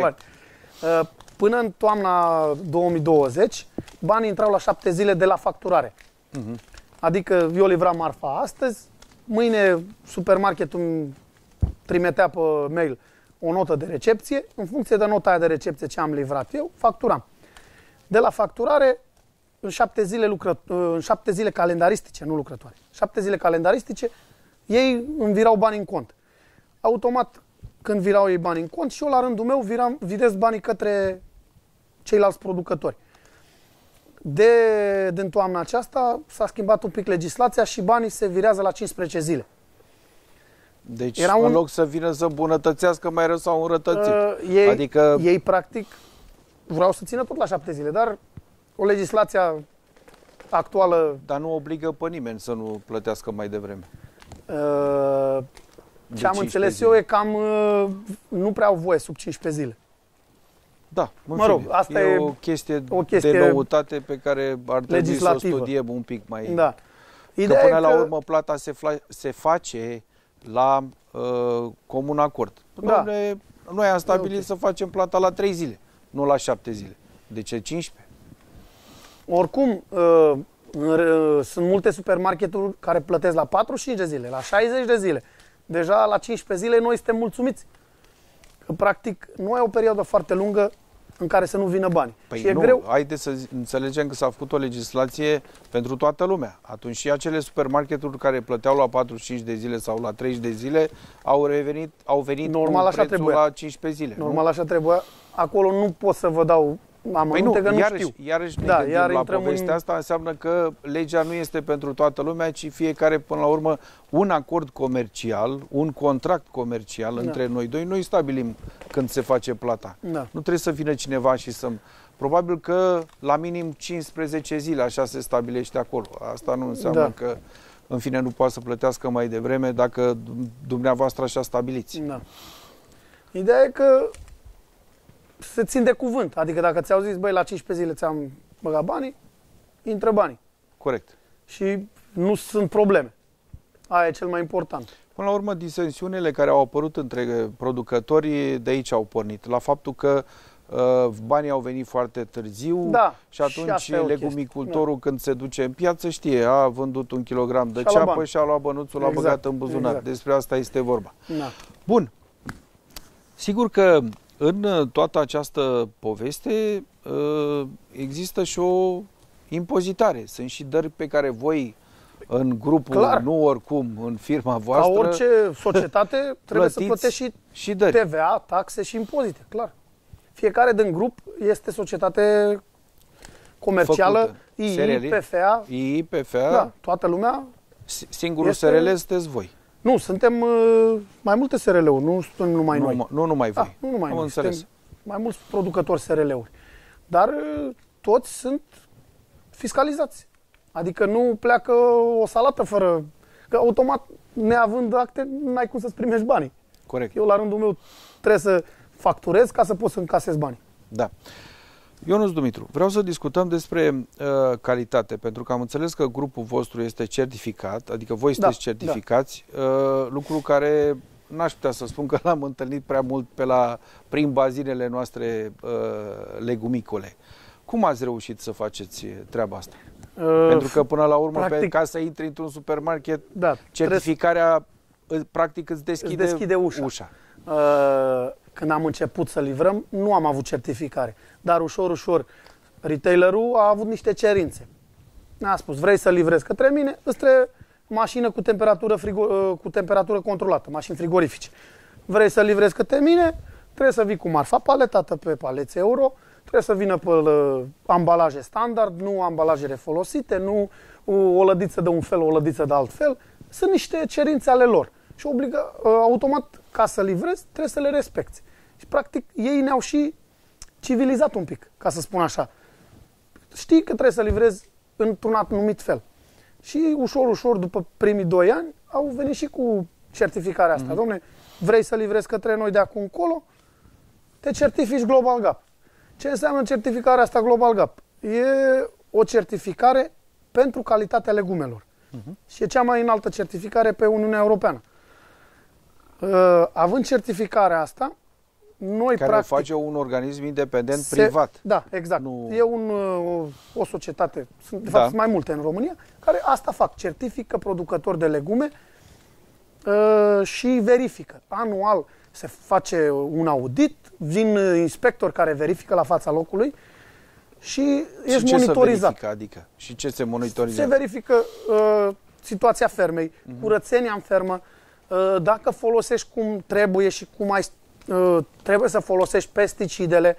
Speaker 2: Corect.
Speaker 3: Uh, Până în toamna 2020, banii intrau la șapte zile de la facturare.
Speaker 2: Mhm.
Speaker 3: Adică eu livram marfa astăzi, mâine supermarketul îmi trimitea pe mail o notă de recepție, în funcție de nota aia de recepție ce am livrat eu, facturam. De la facturare, în șapte zile, lucră, în șapte zile calendaristice, nu lucrătoare, șapte zile calendaristice, ei îmi virau bani în cont. Automat, când virau ei bani în cont, și eu la rândul meu viram, videz banii către ceilalți producători. De, din toamna aceasta s-a schimbat un pic legislația și banii se virează la 15 zile.
Speaker 2: Deci,
Speaker 3: Era
Speaker 2: în
Speaker 3: un-
Speaker 2: loc să vină să bunătățească, mai rău s-au înrătățit.
Speaker 3: Uh, ei,
Speaker 2: adică,
Speaker 3: ei, practic, vreau să țină tot la șapte zile, dar o legislație actuală...
Speaker 2: Dar nu obligă pe nimeni să nu plătească mai devreme.
Speaker 3: Uh,
Speaker 2: De
Speaker 3: ce am
Speaker 2: 15
Speaker 3: înțeles
Speaker 2: zile.
Speaker 3: eu e cam uh, nu prea au voie sub 15 zile.
Speaker 2: Da, în
Speaker 3: Mă rog,
Speaker 2: fine,
Speaker 3: asta
Speaker 2: e,
Speaker 3: e
Speaker 2: o chestie,
Speaker 3: o chestie
Speaker 2: de noutate pe care ar trebui să o
Speaker 3: legislativă.
Speaker 2: studiem un pic mai...
Speaker 3: Da.
Speaker 2: Că
Speaker 3: Ideea
Speaker 2: până
Speaker 3: e
Speaker 2: la
Speaker 3: că,
Speaker 2: urmă plata se, fla- se face la uh, comun acord.
Speaker 3: Da.
Speaker 2: Doamne, noi am stabilit
Speaker 3: ok.
Speaker 2: să facem plata la 3 zile, nu la 7 zile. De ce 15?
Speaker 3: oricum, uh, în re- sunt multe supermarketuri care plătesc la 45 de zile, la 60 de zile. Deja la 15 zile noi suntem mulțumiți. Că practic nu ai o perioadă foarte lungă în care să nu vină bani.
Speaker 2: Păi
Speaker 3: și e
Speaker 2: nu,
Speaker 3: greu.
Speaker 2: haide să zi- înțelegem că s-a făcut o legislație pentru toată lumea. Atunci și acele supermarketuri care plăteau la 45 de zile sau la 30 de zile au revenit, au venit
Speaker 3: Normal,
Speaker 2: cu
Speaker 3: așa
Speaker 2: prețul
Speaker 3: trebuia.
Speaker 2: la 15 zile. nu?
Speaker 3: Normal așa trebuia. Acolo nu pot să vă dau
Speaker 2: Păi
Speaker 3: amănunte
Speaker 2: nu,
Speaker 3: că nu
Speaker 2: iarăși,
Speaker 3: știu.
Speaker 2: iarăși ne
Speaker 3: Da,
Speaker 2: gândim
Speaker 3: iar
Speaker 2: la
Speaker 3: intrăm în-
Speaker 2: povestea asta, înseamnă că legea nu este pentru toată lumea, ci fiecare, până la urmă, un acord comercial, un contract comercial
Speaker 3: Da.
Speaker 2: între noi doi. Noi stabilim când se face plata.
Speaker 3: Da.
Speaker 2: Nu trebuie să vină cineva și să... Probabil că la minim 15 zile așa se stabilește acolo. Asta nu înseamnă
Speaker 3: Da.
Speaker 2: că, în fine, nu poate să plătească mai devreme dacă dumneavoastră așa stabiliți.
Speaker 3: Da. Ideea e că se țin de cuvânt. Adică dacă ți-au zis, băi, la 15 zile ți-am băgat banii, intră banii.
Speaker 2: Corect.
Speaker 3: Și nu sunt probleme. Aia e cel mai important.
Speaker 2: Până la urmă, disensiunile care au apărut între producătorii de aici au pornit. La faptul că uh, banii au venit foarte târziu
Speaker 3: Da,
Speaker 2: și
Speaker 3: și
Speaker 2: atunci
Speaker 3: asta e o
Speaker 2: legumicultorul când se duce în piață știe, a vândut un kilogram de
Speaker 3: Și-a luat
Speaker 2: ceapă
Speaker 3: bani.
Speaker 2: și a luat bănuțul, l-a
Speaker 3: Exact,
Speaker 2: băgat în buzunar.
Speaker 3: exact.
Speaker 2: Despre asta este vorba.
Speaker 3: Da.
Speaker 2: Bun. Sigur că în uh, toată această poveste uh, există și o impozitare. Sunt și dări pe care voi în grupul,
Speaker 3: Clar.
Speaker 2: nu oricum, în firma
Speaker 3: Ca
Speaker 2: voastră,
Speaker 3: orice societate [laughs] trebuie să
Speaker 2: plătiți
Speaker 3: plătești și
Speaker 2: și dări.
Speaker 3: TVA, taxe și impozite, clar. Fiecare din grup este societate comercială,
Speaker 2: Făcută.
Speaker 3: II,
Speaker 2: SRL.
Speaker 3: PFA,
Speaker 2: II, PFA,
Speaker 3: da, toată lumea.
Speaker 2: S- singurul
Speaker 3: Este-
Speaker 2: SRL sunteți voi.
Speaker 3: Nu, suntem uh, mai multe SRL-uri, nu suntem numai
Speaker 2: nu,
Speaker 3: noi.
Speaker 2: nu, nu numai voi.
Speaker 3: Da, nu numai
Speaker 2: Am
Speaker 3: noi,
Speaker 2: înțeles.
Speaker 3: suntem mai mulți producători SRL-uri. Dar uh, toți sunt fiscalizați. Adică nu pleacă o salată fără... Că automat, neavând acte, n-ai cum să-ți primești banii.
Speaker 2: Corect.
Speaker 3: Eu, la rândul meu, trebuie să facturez ca să pot să încasez banii.
Speaker 2: Da. Ionuț Dumitru, vreau să discutăm despre uh, calitate, pentru că am înțeles că grupul vostru este certificat, adică voi
Speaker 3: Da,
Speaker 2: sunteți certificați, uh, lucru care n-aș putea să spun că [laughs] l-am întâlnit prea mult pe la, prin bazinele noastre uh, legumicole. Cum ați reușit să faceți treaba asta?
Speaker 3: Uh,
Speaker 2: Pentru că până la urmă, pe,
Speaker 3: practic-
Speaker 2: ca să intri într-un supermarket,
Speaker 3: da, trebuie
Speaker 2: certificarea î- practic îți deschide,
Speaker 3: Îți deschide ușa.
Speaker 2: ușa.
Speaker 3: Uh, când am început să livrăm, nu am avut certificare. Dar ușor, ușor, retailerul a avut niște cerințe. Ne-a spus, vrei să livrezi către mine, îți trebuie mașină cu temperatură, frigo, uh, cu temperatură controlată, mașini frigorifice. Vrei să livrezi către mine, trebuie să vii cu marfa paletată pe paleți euro, trebuie să vină pe uh, ambalaje standard, nu ambalaje refolosite, nu uh, o lădiță de un fel, o lădiță de alt fel. Sunt niște cerințe ale lor. Și obligă, uh, automat, ca să livrezi, trebuie să le respecti. Și practic ei ne-au și civilizat un pic, ca să spun așa. Știi că trebuie să livrezi într-un anumit fel. Și ușor, ușor, după primii doi ani, au venit și cu certificarea asta. Mm-hmm. Domne, vrei să livrezi către noi de acum încolo? Te certifici Global Gap. Ce înseamnă certificarea asta Global Gap? E o certificare pentru calitatea legumelor. Uh-huh. Și e cea mai înaltă certificare pe Uniunea Europeană. Uh, având certificarea asta, noi
Speaker 2: Care
Speaker 3: practic...
Speaker 2: o face un organism independent
Speaker 3: se-
Speaker 2: privat.
Speaker 3: Da, exact.
Speaker 2: Nu-
Speaker 3: Nu... E un, uh, o, o societate, sunt de
Speaker 2: Da.
Speaker 3: fapt sunt mai multe în România, care asta fac, certifică producători de legume uh, și verifică. Anual se face un audit, vin uh, inspectori care verifică la fața locului și
Speaker 2: și
Speaker 3: ești
Speaker 2: ce
Speaker 3: monitorizat.
Speaker 2: se verifică, adică? Și ce se monitorizează?
Speaker 3: Se verifică uh, situația fermei,
Speaker 2: Mhm.
Speaker 3: curățenia în fermă, uh, dacă folosești cum trebuie și cum ai, uh, trebuie să folosești pesticidele.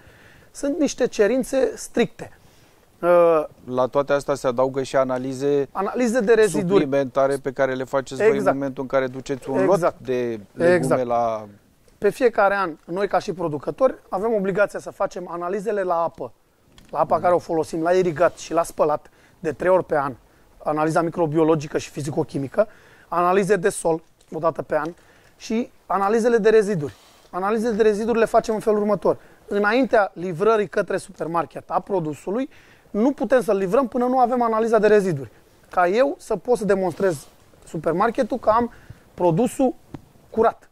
Speaker 3: Sunt niște cerințe stricte. Uh,
Speaker 2: La toate astea se adaugă și analize
Speaker 3: analize de reziduri.
Speaker 2: suplimentare pe care le faceți voi în
Speaker 3: Exact.
Speaker 2: momentul în care duceți un lot
Speaker 3: Exact.
Speaker 2: de legume
Speaker 3: Exact.
Speaker 2: la...
Speaker 3: Pe fiecare an, noi ca și producători, avem obligația să facem analizele la apă. La apa care o folosim, la irigat și la spălat. de trei ori pe an, analiza microbiologică și fizico-chimică, analize de sol, o dată pe an, și analizele de reziduri. Analizele de reziduri le facem în felul următor. Înaintea livrării către supermarket a produsului, nu putem să-l livrăm până nu avem analiza de reziduri. Ca eu să pot să demonstrez supermarketul că am produsul curat.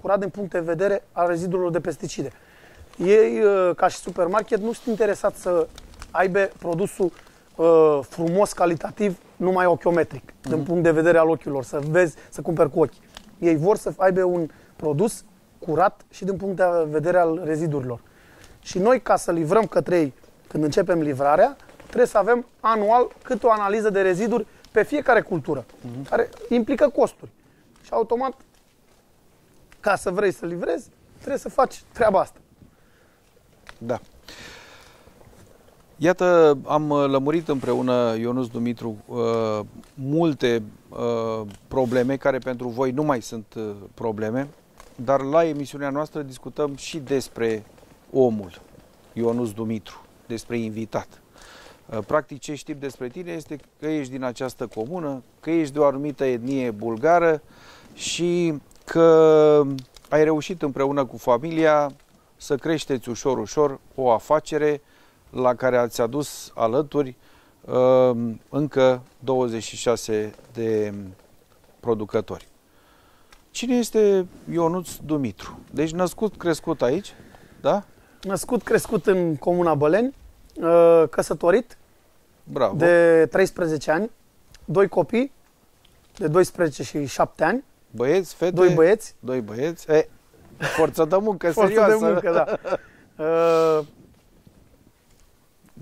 Speaker 3: Curat din punct de vedere al rezidurilor de pesticide. Ei, uh, ca și supermarket, nu sunt interesați să aibă produsul uh, frumos, calitativ, numai ochiometric, uh-huh. din punct de vedere al ochilor, să vezi, să cumperi cu ochii. Ei vor să aibă un produs curat și din punct de vedere al rezidurilor. Și noi, ca să livrăm către ei, când începem livrarea, trebuie să avem anual câte o analiză de reziduri pe fiecare cultură, uh-huh. care implică costuri. Și automat, ca să vrei să livrezi, trebuie să faci treaba asta.
Speaker 2: Da. Iată, am uh, lămurit împreună, Ionuț Dumitru, uh, multe uh, probleme care pentru voi nu mai sunt probleme, dar la emisiunea noastră discutăm și despre omul, Ionuț Dumitru, despre invitat. Practic ce știm despre tine este că ești din această comună, că ești de o anumită etnie bulgară și că ai reușit împreună cu familia să creșteți ușor, ușor o afacere la care ați adus alături uh, încă 26 de producători. Cine este Ionuț Dumitru? Deci născut, crescut aici, da?
Speaker 3: Născut, crescut în Comuna Băleni, uh, căsătorit
Speaker 2: Bravo.
Speaker 3: de 13 ani, doi copii de 12 și 7 ani.
Speaker 2: Băieți, fete?
Speaker 3: Doi băieți.
Speaker 2: Doi băieți. E, forță de muncă [laughs]
Speaker 3: forță
Speaker 2: serioasă.
Speaker 3: de muncă, da. [laughs]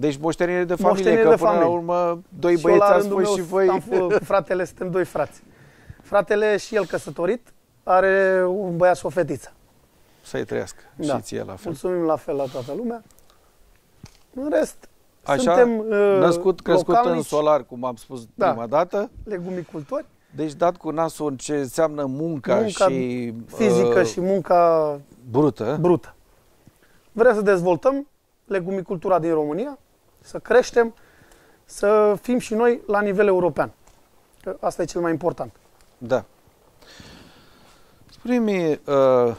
Speaker 3: Uh,
Speaker 2: deci moștenire de familie,
Speaker 3: moștenire
Speaker 2: că
Speaker 3: de
Speaker 2: până
Speaker 3: familie.
Speaker 2: la urmă doi
Speaker 3: și
Speaker 2: băieți
Speaker 3: eu, la
Speaker 2: ați
Speaker 3: rândul
Speaker 2: fost
Speaker 3: meu,
Speaker 2: și voi.
Speaker 3: Am fost, cu [laughs] fratele, suntem doi frați. Fratele și el căsătorit, are un băiat și o fetiță.
Speaker 2: Să-i trăiască
Speaker 3: Da.
Speaker 2: și ție la fel.
Speaker 3: Mulțumim la fel la toată lumea. În rest,
Speaker 2: Așa,
Speaker 3: suntem uh,
Speaker 2: născut, crescut în
Speaker 3: localnici,
Speaker 2: solar, cum am spus
Speaker 3: Da.
Speaker 2: prima dată.
Speaker 3: legumicultori,
Speaker 2: Deci dat cu nasul în ce înseamnă munca,
Speaker 3: Munca
Speaker 2: și
Speaker 3: fizică
Speaker 2: uh,
Speaker 3: și munca
Speaker 2: brută.
Speaker 3: brută. Vrem să dezvoltăm legumicultura din România, să creștem, să fim și noi la nivel european. Că asta e cel mai important.
Speaker 2: Da. Spune-mi, uh,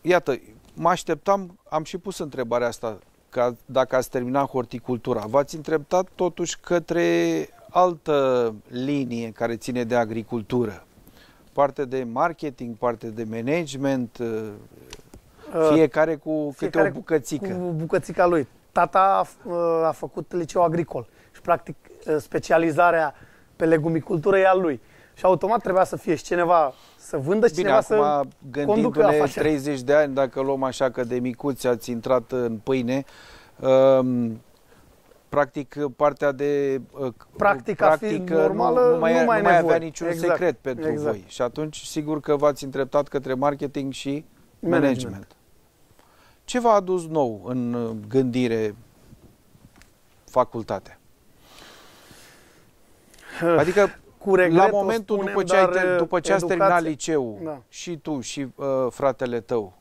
Speaker 2: iată, mă așteptam, am și pus întrebarea asta, ca dacă ați terminat horticultura. V-ați întrebat totuși către altă linie care ține de agricultură. Parte de marketing, parte de management, uh, fiecare cu câte
Speaker 3: fiecare
Speaker 2: o bucățică.
Speaker 3: Cu bucățica lui. Tata a, a făcut liceu agricol și practic specializarea pe legumicultură e al lui. Și automat trebuia să fie și cineva să vândă și
Speaker 2: Bine,
Speaker 3: cineva
Speaker 2: acum
Speaker 3: să conducă
Speaker 2: gândindu-ne
Speaker 3: afacerea.
Speaker 2: 30 de ani, dacă luăm așa că de micuți ați intrat în pâine, um, practic partea de uh,
Speaker 3: Practica fiind normală,
Speaker 2: nu, nu mai,
Speaker 3: nu mai
Speaker 2: nu mai avea
Speaker 3: nevoie.
Speaker 2: niciun
Speaker 3: Exact,
Speaker 2: secret pentru
Speaker 3: exact.
Speaker 2: voi. Și atunci, sigur că v-ați îndreptat către marketing și management.
Speaker 3: Management.
Speaker 2: Ce v-a adus nou în uh, gândire facultatea? Adică
Speaker 3: Cu regret
Speaker 2: la
Speaker 3: o
Speaker 2: momentul
Speaker 3: spunem,
Speaker 2: după ce, ai,
Speaker 3: dar,
Speaker 2: ter- după ce ați terminat
Speaker 3: educația-
Speaker 2: liceul,
Speaker 3: Da.
Speaker 2: și tu și uh, fratele tău,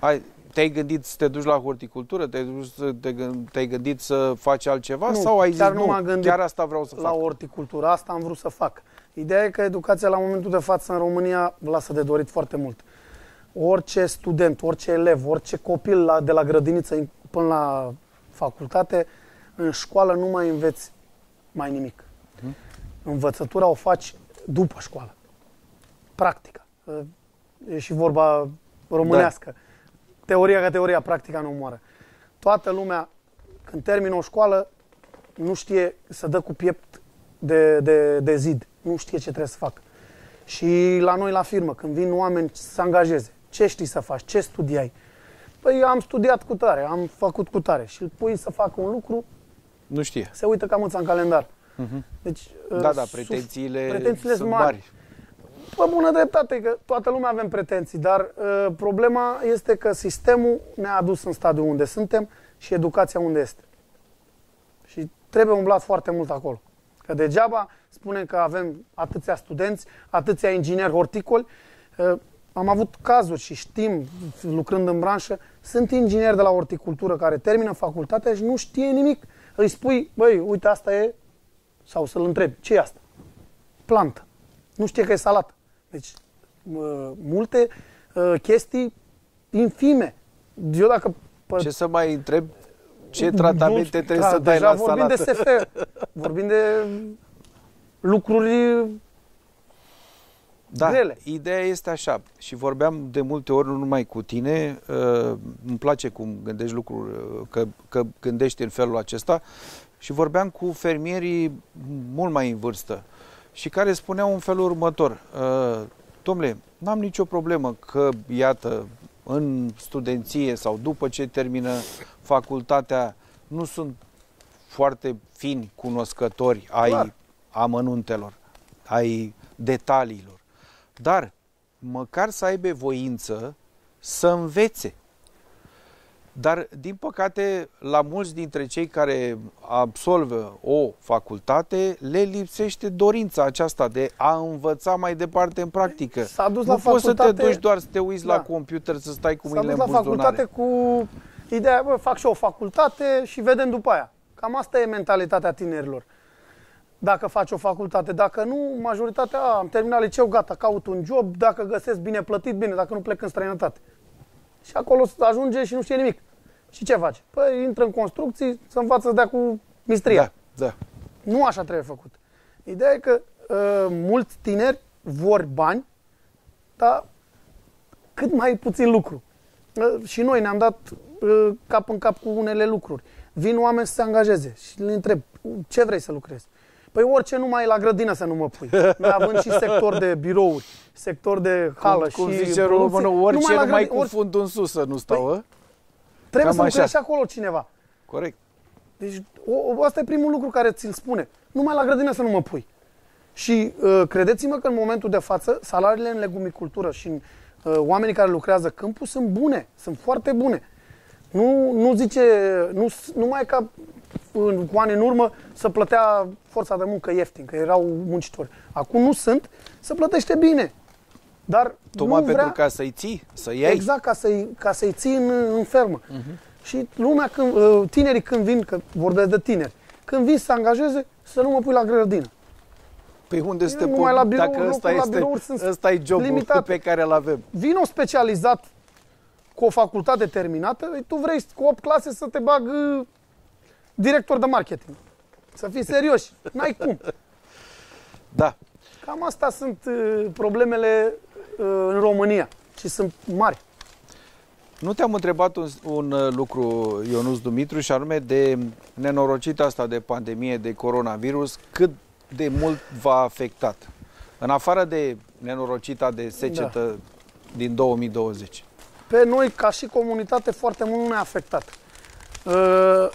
Speaker 2: ai, te-ai gândit să te duci la horticultură? Te-ai, dus să te, gând- te-ai gândit să faci altceva?
Speaker 3: Nu,
Speaker 2: sau ai zis,
Speaker 3: chiar nu
Speaker 2: nu,
Speaker 3: m-am gândit
Speaker 2: chiar asta vreau să
Speaker 3: la
Speaker 2: fac?
Speaker 3: horticultură. Asta am vrut să fac. Ideea e că educația la momentul de față în România lasă de dorit foarte mult. Orice student, orice elev, orice copil la, de la grădiniță în- până la facultate, în școală nu mai înveți mai nimic.
Speaker 2: Mhm.
Speaker 3: Învățătura o faci după școală. Practica. E și vorba românească.
Speaker 2: Da.
Speaker 3: Teoria ca teoria, practica nu moară. Toată lumea, când termină o școală, nu știe să dă cu piept de, de, de zid. Nu știe ce trebuie să facă. Și la noi la firmă, când vin oameni să se angajeze, ce știi să faci, ce studiai? Păi am studiat cu tare, am făcut cu tare. Și îl pui să facă un lucru,
Speaker 2: Nu știe.
Speaker 3: se uită cam în calendar.
Speaker 2: Mhm.
Speaker 3: Deci,
Speaker 2: Da,
Speaker 3: uh,
Speaker 2: da,
Speaker 3: suf-
Speaker 2: pretențiile,
Speaker 3: pretențiile
Speaker 2: sunt
Speaker 3: sunt mari.
Speaker 2: mari.
Speaker 3: Pe bună dreptate, că toată lumea avem pretenții, dar uh, problema este că sistemul ne-a adus în stadiul unde suntem și educația unde este. Și trebuie umblat foarte mult acolo. Că degeaba spunem că avem atâția studenți, atâția ingineri horticoli. Uh, am avut cazuri și știm, lucrând în branșă, sunt ingineri de la horticultură care termină facultatea și nu știe nimic îi spui, băi, uite, asta e, sau să-l întrebi, ce e asta? Plantă. Nu știe că e salată. Deci, uh, multe uh, chestii infime. Eu dacă...
Speaker 2: Ce să mai întreb? Ce tratamente trebuie da, să dai la
Speaker 3: vorbim
Speaker 2: salată?
Speaker 3: de SF, vorbim de lucruri
Speaker 2: da,
Speaker 3: grele.
Speaker 2: ideea este așa și vorbeam de multe ori, nu numai cu tine, uh, îmi place cum gândești lucruri, uh, că, că gândești în felul acesta și vorbeam cu fermierii mult mai în vârstă și care spuneau în felul următor, uh, domnule, n-am nicio problemă că, iată, în studenție sau după ce termină facultatea, nu sunt foarte fini cunoscători ai Clar. amănuntelor, ai detaliilor. Dar măcar să aibă voință să învețe. Dar, din păcate, la mulți dintre cei care absolvă o facultate, le lipsește dorința aceasta de a învăța mai departe în practică.
Speaker 3: S-a dus
Speaker 2: nu
Speaker 3: la
Speaker 2: poți
Speaker 3: facultate...
Speaker 2: să te duci doar să te uiți da. la computer, să stai cu mâinile în
Speaker 3: S-a dus la
Speaker 2: buzunare.
Speaker 3: facultate cu ideea, bă, fac și o facultate și vedem după aia. Cam asta e mentalitatea tinerilor. Dacă faci o facultate, dacă nu, majoritatea, a, am terminat liceu, gata, caut un job, dacă găsesc bine plătit, bine, dacă nu plec în străinătate. Și acolo ajunge și nu știe nimic. Și ce face? Păi intră în construcții, să învață să dea cu mistria.
Speaker 2: Da, da.
Speaker 3: Nu așa trebuie făcut. Ideea e că uh, mulți tineri vor bani, dar cât mai puțin lucru. Uh, și noi ne-am dat uh, cap în cap cu unele lucruri. Vin oameni să se angajeze și le întreb, ce vrei să lucrezi? Păi orice numai la grădină să nu mă pui. Noi având și sector de birouri, sector de hală
Speaker 2: cum,
Speaker 3: și
Speaker 2: cum zice românul, orice
Speaker 3: numai, la
Speaker 2: numai
Speaker 3: grădină,
Speaker 2: cu
Speaker 3: ori-
Speaker 2: fundul în sus să nu stau,
Speaker 3: Păi,
Speaker 2: ă?
Speaker 3: Trebuie
Speaker 2: Cam
Speaker 3: să lucrezi
Speaker 2: așa.
Speaker 3: și acolo cineva.
Speaker 2: Corect.
Speaker 3: Deci o, o, asta e primul lucru care ți-l spune. Numai la grădină să nu mă pui. Și uh, credeți-mă că în momentul de față, salariile în legumicultură și în, uh, oamenii care lucrează câmpul sunt bune, sunt foarte bune. Nu, nu zice, nu, s- nu mai e ca în, cu ani în urmă să plătea forța de muncă ieftin, că erau muncitori. Acum nu sunt, se plătește bine. Dar
Speaker 2: Tocmai
Speaker 3: nu
Speaker 2: pentru
Speaker 3: vrea,
Speaker 2: ca să-i ții, să iei.
Speaker 3: Exact, ca să-i, ca să-i ții în, în fermă. Și lumea, când, uh, tinerii când vin, că vorbesc de tineri, când vin să se angajeze, să nu mă pui la grădină.
Speaker 2: Păi unde să te
Speaker 3: numai
Speaker 2: pui?
Speaker 3: la birouri,
Speaker 2: Dacă ăsta
Speaker 3: locuri la
Speaker 2: este,
Speaker 3: birouri sunt
Speaker 2: ăsta e jobul
Speaker 3: limitate.
Speaker 2: pe care îl avem.
Speaker 3: Vino specializat cu o facultate terminată, ei, tu vrei cu 8 clase să te bag uh, director de marketing. Să fii serios. N-ai cum.
Speaker 2: Da.
Speaker 3: Cam asta sunt uh, problemele uh, în România și sunt mari.
Speaker 2: Nu te-am întrebat un, un uh, lucru, Ionuț Dumitru, și anume de nenorocita asta de pandemie de coronavirus, cât de mult v-a afectat? În afară de nenorocita de secetă da. din 2020.
Speaker 3: Pe noi, ca și comunitate, foarte mult nu ne-a afectat. Uh,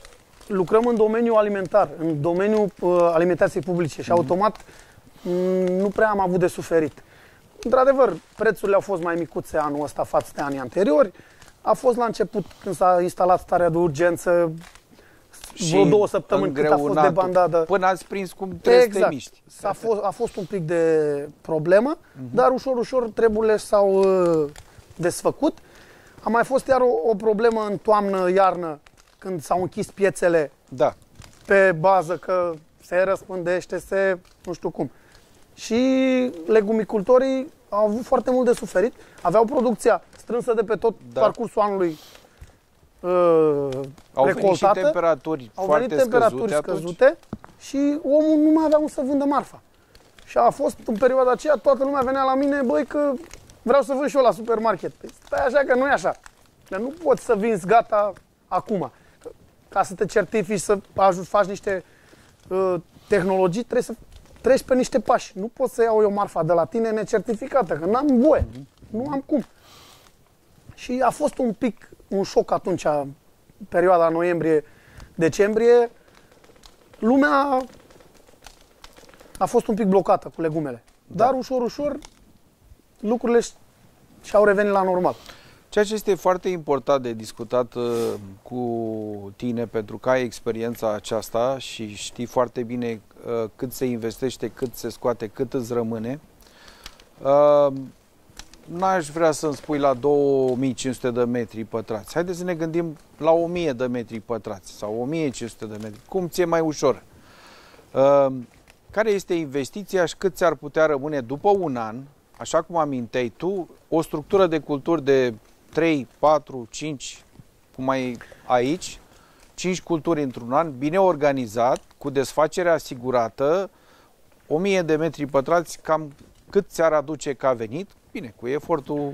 Speaker 3: lucrăm în domeniul alimentar, în domeniul uh, alimentației publice și automat m, nu prea am avut de suferit. Într-adevăr, prețurile au fost mai micuțe anul ăsta față de anii anteriori. A fost la început, când s-a instalat starea de urgență, vreo două săptămâni cât a fost de
Speaker 2: îngreunatul,
Speaker 3: bandadă.
Speaker 2: Până ați prins cum trebuie să te
Speaker 3: Exact.
Speaker 2: miști.
Speaker 3: S-a fost, a fost un pic de problemă,
Speaker 2: Mhm.
Speaker 3: dar ușor, ușor treburile s-au uh, desfăcut. A mai fost iar o, o problemă în toamnă, iarnă, când s-au închis piețele
Speaker 2: Da.
Speaker 3: pe bază că se răspândește, se nu știu cum. Și legumicultorii au avut foarte mult de suferit. Aveau producția strânsă de pe tot
Speaker 2: Da.
Speaker 3: parcursul anului uh,
Speaker 2: Au venit și
Speaker 3: recoltată.
Speaker 2: temperaturi
Speaker 3: Au
Speaker 2: foarte
Speaker 3: venit temperaturi
Speaker 2: scăzute,
Speaker 3: scăzute,
Speaker 2: atunci.
Speaker 3: și omul nu mai avea unde să vândă marfa. Și a fost în perioada aceea, toată lumea venea la mine, băi că vreau să vând și eu la supermarket. Păi stai așa că nu e așa. Că nu poți să vinzi gata acum. Că- Ca să te certifici, să ajungi, faci niște uh, tehnologii, trebuie să treci pe niște pași. Nu pot să iau eu marfa de la tine necertificată, că n-am voie. Nu am cum. Și a fost un pic un șoc atunci, perioada noiembrie-decembrie. Lumea a fost un pic blocată cu legumele.
Speaker 2: Da.
Speaker 3: Dar ușor, ușor, lucrurile și- și-au revenit la normal.
Speaker 2: Ceea ce este foarte important de discutat uh, cu tine, pentru că ai experiența aceasta și știi foarte bine uh, cât se investește, cât se scoate, cât îți rămâne. Uh, n-aș vrea să-mi spui la 2500 de metri pătrați. Haideți să ne gândim la 1000 de metri pătrați sau 1500 de metri. Cum ți-e mai ușor? Uh, care este investiția și cât ți-ar putea rămâne după un an, așa cum aminteai tu, o structură de culturi de 3, 4, 5, cum ai aici, 5 culturi într-un an, bine organizat, cu desfacere asigurată, 1000 de metri pătrați, cam cât ți-ar aduce ca venit? Bine, cu efortul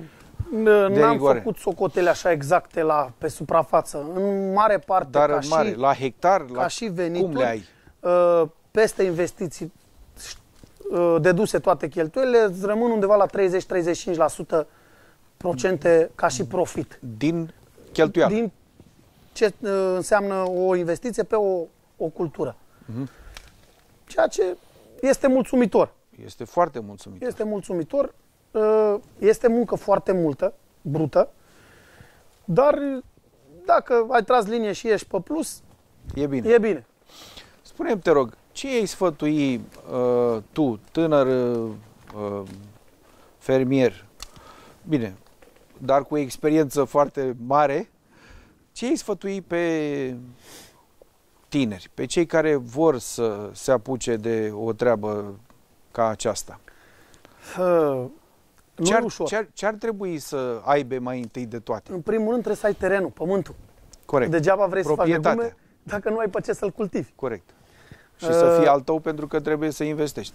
Speaker 3: N-am
Speaker 2: rigoare.
Speaker 3: făcut socotele așa exacte la, pe suprafață. În mare parte,
Speaker 2: Dar
Speaker 3: ca
Speaker 2: în mare,
Speaker 3: și,
Speaker 2: la hectar,
Speaker 3: ca
Speaker 2: la
Speaker 3: și venituri,
Speaker 2: cum le ai?
Speaker 3: uh, peste investiții uh, deduse toate cheltuielile, îți rămân undeva la 30-35% procente ca și profit.
Speaker 2: Din cheltuială.
Speaker 3: Din ce uh, înseamnă o investiție pe o, o cultură.
Speaker 2: Mhm.
Speaker 3: Ceea ce este mulțumitor.
Speaker 2: Este foarte mulțumit.
Speaker 3: Este mulțumitor, uh, este muncă foarte multă, brută, dar dacă ai tras linie și ești pe plus,
Speaker 2: E bine.
Speaker 3: e bine.
Speaker 2: Spune-mi, te rog, ce ai sfătui uh, tu, tânăr uh, uh, fermier, bine, dar cu experiență foarte mare, ce ai sfătui pe tineri, pe cei care vor să se apuce de o treabă ca aceasta?
Speaker 3: Uh, nu
Speaker 2: Ce
Speaker 3: e
Speaker 2: ar,
Speaker 3: ușor.
Speaker 2: ce, ar, ce ar trebui să aibă mai întâi de toate?
Speaker 3: În primul rând trebuie să ai terenul, pământul.
Speaker 2: Corect,
Speaker 3: Degeaba vrei să faci
Speaker 2: Proprietatea.
Speaker 3: legume dacă nu ai pe ce să-l cultivi.
Speaker 2: corect. Și să
Speaker 3: Uh,
Speaker 2: fie al tău pentru că trebuie să investești.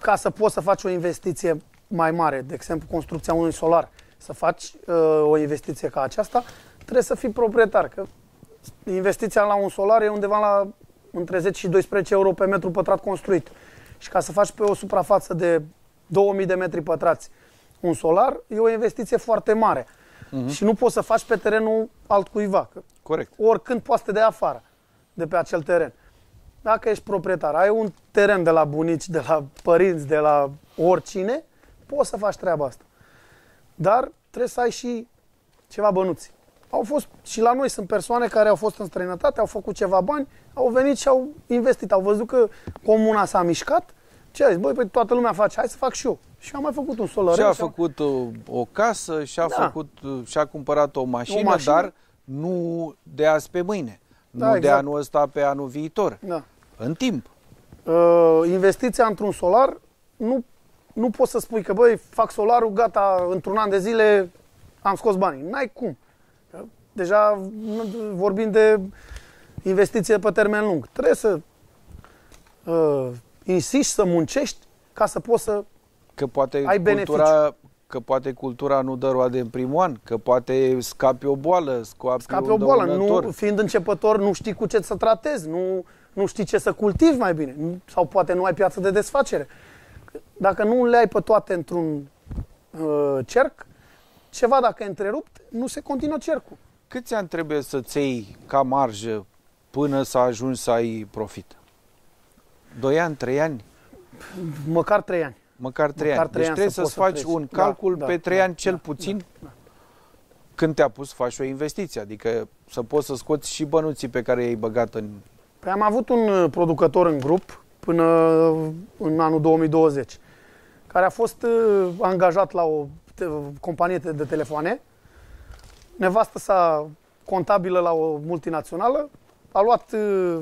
Speaker 3: Ca să poți să faci o investiție mai mare, de exemplu construcția unui solar, să faci uh, o investiție ca aceasta, trebuie să fii proprietar. Că investiția la un solar e undeva la între 10 și 12 euro pe metru pătrat construit. Și ca să faci pe o suprafață de 2000 de metri pătrați un solar, e o investiție foarte mare.
Speaker 2: Mhm.
Speaker 3: Și nu poți să faci pe terenul altcuiva. Că
Speaker 2: Corect.
Speaker 3: oricând poate să te dea afară de pe acel teren. Dacă ești proprietar, ai un teren de la bunici, de la părinți, de la oricine, poți să faci treaba asta. Dar trebuie să ai și ceva bănuți. Au fost și la noi sunt persoane care au fost în străinătate, au făcut ceva bani, au venit și au investit, au văzut că comuna s-a mișcat. Ce a zis? Băi, păi toată lumea face, hai să fac și eu. Și am mai făcut un solar.
Speaker 2: Și a făcut o, o casă, și a
Speaker 3: Da.
Speaker 2: făcut, și-a cumpărat o mașină,
Speaker 3: O mașină.
Speaker 2: dar nu de azi pe mâine.
Speaker 3: Da,
Speaker 2: nu de
Speaker 3: exact.
Speaker 2: anul ăsta pe anul viitor.
Speaker 3: Da.
Speaker 2: În timp.
Speaker 3: uh, investiția într-un solar, nu, nu poți să spui că, băi, fac solarul, gata, într-un an de zile am scos banii. N-ai cum. Că Deja n- vorbim de investiție pe termen lung. Trebuie să uh, insisti, să muncești ca să poți să...
Speaker 2: Că poate
Speaker 3: Ai
Speaker 2: cultura, că poate cultura nu dă roade în primul an, că poate scapi o boală, scapi,
Speaker 3: Scapi
Speaker 2: un
Speaker 3: o boală.
Speaker 2: dăunător.
Speaker 3: Nu, fiind începător, nu știi cu ce să tratezi, nu, nu știi ce să cultivi mai bine. Nu- Sau poate nu ai piață de desfacere. Dacă nu le ai pe toate într-un uh, cerc, ceva dacă e întrerupt, nu se continuă cercul.
Speaker 2: Câți ani trebuie să-ți iei ca marjă până să ajungi să ai profit? Doi ani, trei ani?
Speaker 3: Măcar trei ani.
Speaker 2: Măcar trei
Speaker 3: Măcar
Speaker 2: ani.
Speaker 3: trei
Speaker 2: Deci
Speaker 3: ani
Speaker 2: trebuie
Speaker 3: să
Speaker 2: să-ți
Speaker 3: poți să
Speaker 2: faci
Speaker 3: treci.
Speaker 2: un
Speaker 3: Da,
Speaker 2: calcul
Speaker 3: da,
Speaker 2: pe trei
Speaker 3: da,
Speaker 2: ani cel
Speaker 3: da,
Speaker 2: puțin
Speaker 3: da, da.
Speaker 2: când te-a pus să faci o investiție. Adică să poți să scoți și bănuții pe care i-ai băgat în...
Speaker 3: Păi am avut un uh, producător în grup până în anul 2020, care a fost uh, angajat la o te- companie de de telefoane. Nevastă sa contabilă la o multinațională, a luat, uh,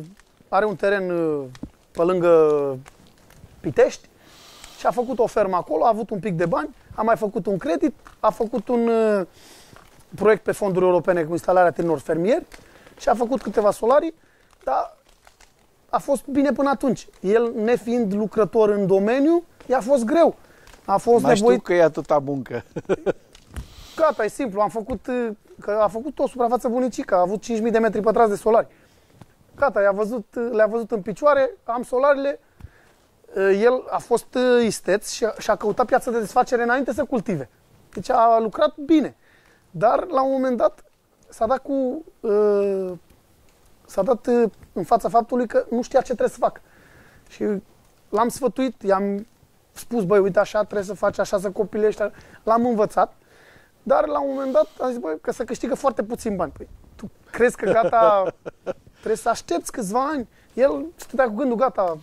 Speaker 3: are un teren uh, pe lângă Pitești și a făcut o fermă acolo, a avut un pic de bani, a mai făcut un credit, a făcut un uh, proiect pe fonduri europene cu instalarea tinerilor fermieri și a făcut câteva solarii, dar a fost bine până atunci. El, nefiind lucrător în domeniu, i-a fost greu. A fost
Speaker 2: Mai știu
Speaker 3: nevoit,
Speaker 2: că e atâta muncă. [laughs]
Speaker 3: gata, e simplu, am făcut, uh, că a făcut o suprafață bunicică, a avut 5.000 de metri pătrați de solari. Gata, i-a văzut, uh, le-a văzut în picioare, am solarele, Uh, el a fost uh, isteț și a, și-a căutat piață de desfacere înainte să cultive. Deci a lucrat bine. Dar la un moment dat s-a dat cu uh, s-a dat uh, în fața faptului că nu știa ce trebuie să facă. Și l-am sfătuit, i-am spus, băi, uite așa trebuie să faci, așa să copilești, l-am învățat, dar la un moment dat am zis, băi, că să câștigă foarte puțin bani. Păi, tu crezi că gata, [laughs] trebuie să aștepți câțiva ani? El stătea cu gândul, gata,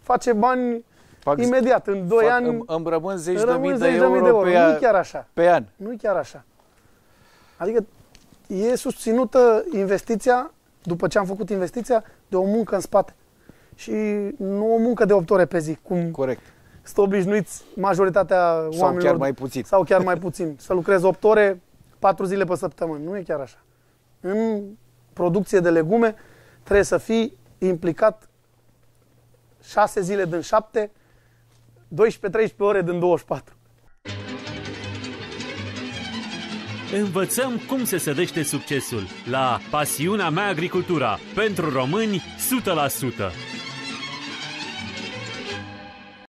Speaker 3: face bani
Speaker 2: Fac-
Speaker 3: imediat, în 2
Speaker 2: fac-
Speaker 3: ani,
Speaker 2: îmi, îmi rămân zeci de
Speaker 3: rămân
Speaker 2: mii de
Speaker 3: zeci de
Speaker 2: euro,
Speaker 3: mii de euro.
Speaker 2: pe,
Speaker 3: Nu
Speaker 2: a-
Speaker 3: e chiar așa.
Speaker 2: pe an.
Speaker 3: Nu e chiar așa. Adică e susținută investiția, după ce am făcut investiția, de o muncă în spate. Și nu o muncă de 8 ore pe zi, cum
Speaker 2: Corect.
Speaker 3: sunt obișnuiți majoritatea
Speaker 2: Sau
Speaker 3: oamenilor.
Speaker 2: chiar mai puțin.
Speaker 3: Sau chiar mai puțin. [laughs] Să lucrezi 8 ore, 4 zile pe săptămână. Nu e chiar așa. În producție de legume trebuie să fii implicat 6 zile din 7, 12-13 ore din 24.
Speaker 1: Învățăm cum se sădește succesul la Pasiunea mea agricultura pentru români 100%.